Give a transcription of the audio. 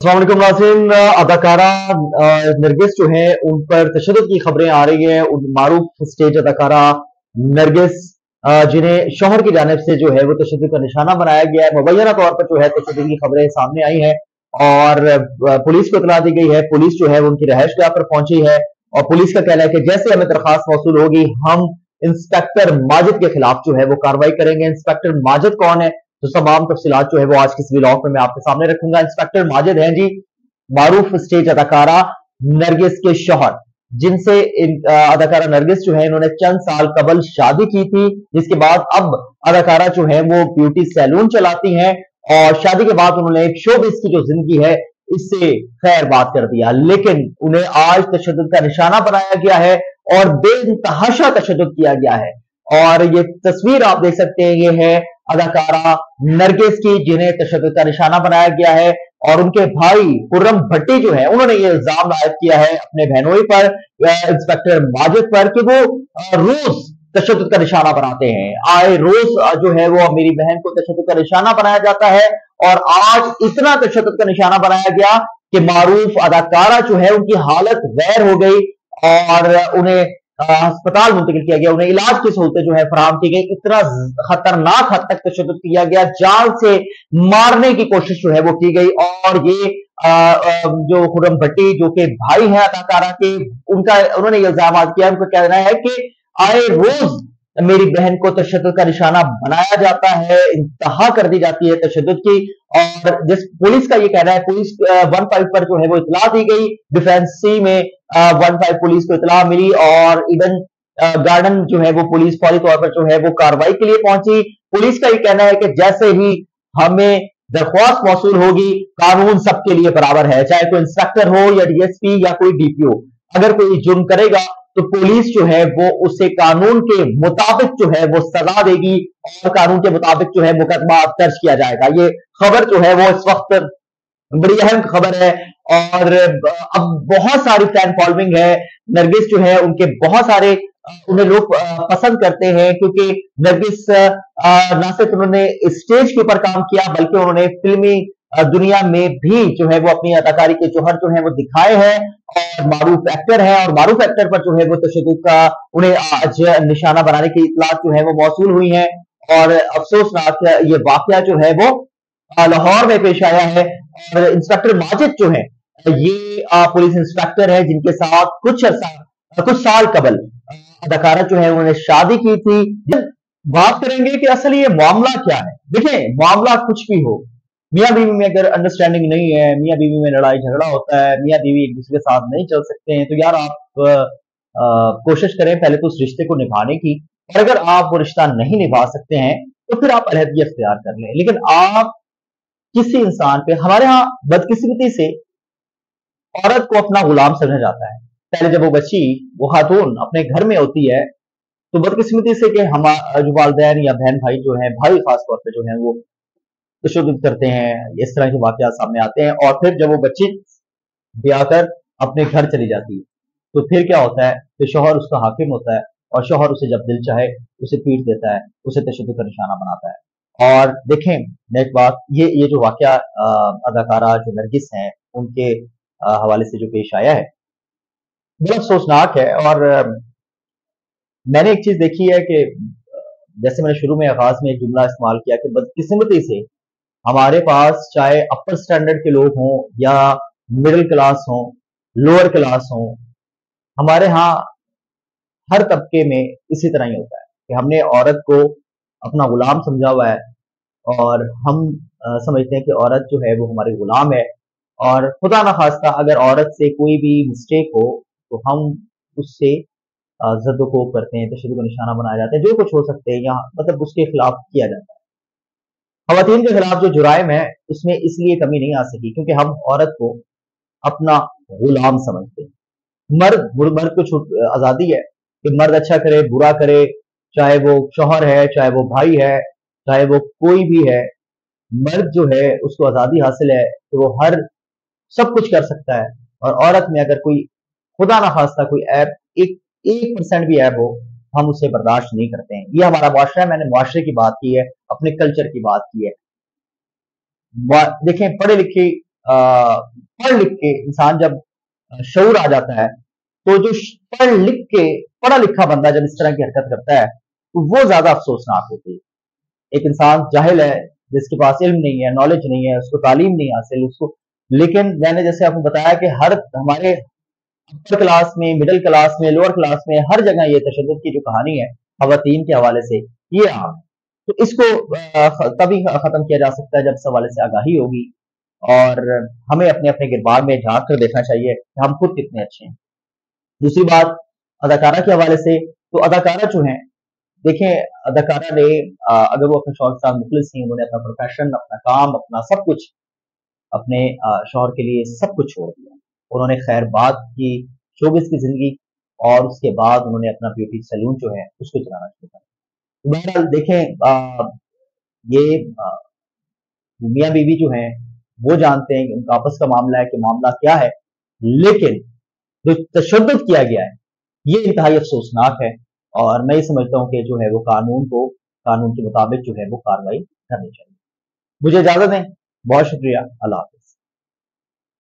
असलम नाजिन अदाकारा नरगिस जो है, उन पर तशद की खबरें आ रही है। उन मारूफ स्टेज अदाकारा नरगिस जिन्हें शोहर की जानब से जो है वो तशद का निशाना बनाया गया है। मुबैना तौर पर जो है तशद की खबरें सामने आई हैं और पुलिस को इतला दी गई है। पुलिस जो है उनकी रहायश गाह पर पहुँची है और पुलिस का कहना है कि जैसे हमें दरखास्त मौसू होगी, हम इंस्पेक्टर माजिद के खिलाफ जो है वो कार्रवाई करेंगे। इंस्पेक्टर माजिद कौन है? तो तमाम तफसीत जो है वो आज किस ब्लॉग में मैं आपके सामने रखूँगा। इंस्पेक्टर माजिद हैं जी, मारूफ स्टेज अदाकारा नरगिस के शोहर, जिनसे अदाकारा नरगिस जो है इन्होंने चंद साल कबल शादी की थी। जिसके बाद अब अदाकारा जो है वो ब्यूटी सैलून चलाती हैं और शादी के बाद उन्होंने एक शोबिस की जो ज़िंदगी है, इससे खैर बात कर दिया। लेकिन उन्हें आज तशद का निशाना बनाया गया है और बेतहाशा तशद किया गया है। और ये तस्वीर आप देख सकते हैं, ये है अदाकारा नरगिस की, जिन्हें तशद का निशाना बनाया गया है, और उनके भाई खुर्रम भट्टी जो है, उन्होंने ये इल्ज़ाम आयद किया है अपने बहनोई पर इंस्पेक्टर माजिद पर, कि वो रोज तशद का निशाना बनाते हैं। आए रोज जो है वो मेरी बहन को तशद का निशाना बनाया जाता है, और आज इतना तशद का निशाना बनाया गया कि मारूफ अदाकारा जो है, उनकी हालत गैर हो गई, और उन्हें अस्पताल मुंतकिल किया गया उन्हें इलाज की सहूलतें जो है फराम की गई। इतना खतरनाक हद तक तशद किया गया जाल से मारने की कोशिश जो है वो की गई। और ये आ, जो खुरम भट्टी जो कि भाई है अदाकारा के उनका उन्होंने इल्ज़ाम किया उनका कहना है कि आए रोज मेरी बहन को तशद का निशाना बनाया जाता है इंतहा कर दी जाती है तशद की। और जिस पुलिस का ये कहना है पुलिस वन फाइव पर जो है वो इतला दी गई डिफेंस में वन फाइव पुलिस को इतला मिली और इवन गार्डन जो है वो पुलिस फौरी तौर पर जो है वो कार्रवाई के लिए पहुँची। पुलिस का ये कहना है कि जैसे ही हमें दरख्वास्त मौसू होगी, कानून सबके लिए बराबर है, चाहे कोई इंस्पेक्टर हो या डीएसपी या कोई डीपीओ अगर कोई जुर्म करेगा तो पुलिस जो है वो उसे कानून के मुताबिक जो है वो सजा देगी और कानून के मुताबिक जो है मुकदमा दर्ज किया जाएगा। ये खबर जो है वो इस वक्त बड़ी अहम खबर है। और अब बहुत सारी फ़ैन फॉलोइंग है, नरगिस जो है, उनके बहुत सारे उन्हें लोग पसंद करते हैं, क्योंकि नरगिस ना सिर्फ़ उन्होंने स्टेज के ऊपर काम किया, बल्कि उन्होंने फिल्मी दुनिया में भी जो है, वो अपनी अदाकारी के जोहर जो है, वो दिखाए हैं, और मारूफ एक्टर है, और मारूफ एक्टर पर जो है, वो तशद का उन्हें आज निशाना बनाने की इतलात जो है, वो मौसू हुई है, और अफसोसनाक ये वाक्य जो है, वो लाहौर में पेश आया है, और इंस्पेक्टर माजिद जो है ये पुलिस इंस्पेक्टर है, जिनके साथ कुछ अर्सा, कुछ साल कबल, अदाकारा जो है, उन्होंने शादी की थी। बात करेंगे कि असल ये मामला क्या है, देखें, मामला कुछ भी हो, मियाँ बीवी में अगर अंडरस्टैंडिंग नहीं है, मियाँ बीवी में लड़ाई झगड़ा होता है, मियाँ बीवी एक दूसरे के साथ नहीं चल सकते हैं तो यार आप कोशिश करें पहले तो उस रिश्ते को निभाने की, और अगर आप वो रिश्ता नहीं निभा सकते हैं तो फिर आप अलहदगी अख्तियार कर लें। लेकिन आप किसी इंसान पे, हमारे यहाँ बदकिस्मती से औरत को अपना गुलाम समझा जाता है। पहले जब वो बच्ची, वो खातून अपने घर में होती है तो बदकिस्मती से कि हम जो वालदेन या बहन भाई जो है, भाई खास तौर पर जो है, वो तशद करते हैं, इस तरह के वाकत सामने आते हैं और फिर जब वो बच्ची ब्याह अपने घर चली जाती है तो फिर क्या होता है कि शोहर उसका हाकिम होता है और शोहर उसे जब दिल चाहे, उसे पीट देता है, उसे तशद का निशाना बनाता है। और देखें नेक्स्ट बात, ये ये जो वाक्य अदाकारा जो नरगिस हैं, उनके हवाले से जो पेश आया है बड़ा अफसोसनाक है और मैंने एक चीज़ देखी है कि, जैसे मैंने शुरू में आगाज़ में एक जुमला इस्तेमाल किया कि बदकिस्मती से हमारे पास चाहे अपर स्टैंडर्ड के लोग हों या मिडिल क्लास हों लोअर क्लास हों, हमारे यहाँ हर तबके में इसी तरह ही होता है कि हमने औरत को अपना गुलाम समझा हुआ है और हम समझते हैं कि औरत जो है वो हमारे गुलाम है। और खुदा न खास्ता, अगर औरत से कोई भी मिस्टेक हो तो हम उससे जद्दो करते हैं तशद को निशाना बनाया जाता है, जो कुछ हो सकते हैं, या मतलब उसके खिलाफ किया जाता है। खातन के खिलाफ जो जुराइम है, उसमें इसलिए कमी नहीं आ सकी, क्योंकि हम औरत को अपना गुलाम समझते हैं। मर्द मर्द को आज़ादी है, कि मर्द अच्छा करे, बुरा करे, चाहे वो शोहर है, चाहे वो भाई है, चाहे वो कोई भी है, मर्द जो है, उसको आज़ादी हासिल है कि वो हर सब कुछ कर सकता है। और औरत में अगर कोई खुदा ना खास्ता कोई ऐप एक एक परसेंट भी ऐप हो, हम उसे बर्दाश्त नहीं करते हैं। ये हमारा मुआशरा है, मैंने मुआशरे की बात की है, अपने कल्चर की बात की है। देखें पढ़े लिखे पढ़ लिख के इंसान जब शऊर आ जाता है तो जो पढ़ लिख के पढ़ा लिखा बंदा जब इस तरह की हरकत करता है तो वो ज़्यादा अफसोसनाक होती है। एक इंसान जाहिल है, जिसके पास इल्म नहीं है, नॉलेज नहीं है, उसको तालीम नहीं हासिल, उसको लेकिन मैंने जैसे आपको बताया कि हर हमारे अपर क्लास में मिडिल क्लास में लोअर क्लास में हर जगह ये तशद की जो कहानी है, खातन के हवाले से, ये आम तो इसको तभी खत्म किया जा सकता है जब इस हवाले से आगाही होगी और हमें अपने अपने गिरबार में झाँक कर देखना चाहिए कि हम खुद कितने अच्छे हैं। दूसरी बात, अदाकारा के हवाले से तो अदाकारा जो है, देखें, अदाकारा ने अगर वो अपने शौक साथ मुखलिस थी, उन्होंने अपना प्रोफेशन अपना काम, अपना सब कुछ अपने शोहर के लिए सब कुछ छोड़ दिया। उन्होंने खैर बात की शोबिस की ज़िंदगी और उसके बाद उन्होंने अपना ब्यूटी सैलून जो है उसको चलाना शुरू कर बहरहाल देखें आ, ये मियाँ बीवी जो हैं वो जानते हैं उनका आपस का मामला है कि मामला क्या है लेकिन जो तशद किया गया है ये इंतहाई अफसोसनाक है और मैं ये समझता हूँ कि जो है वो कानून को कानून के मुताबिक जो है वो कार्रवाई करनी चाहिए। मुझे इजाज़त है। बहुत शुक्रिया। अल्लाह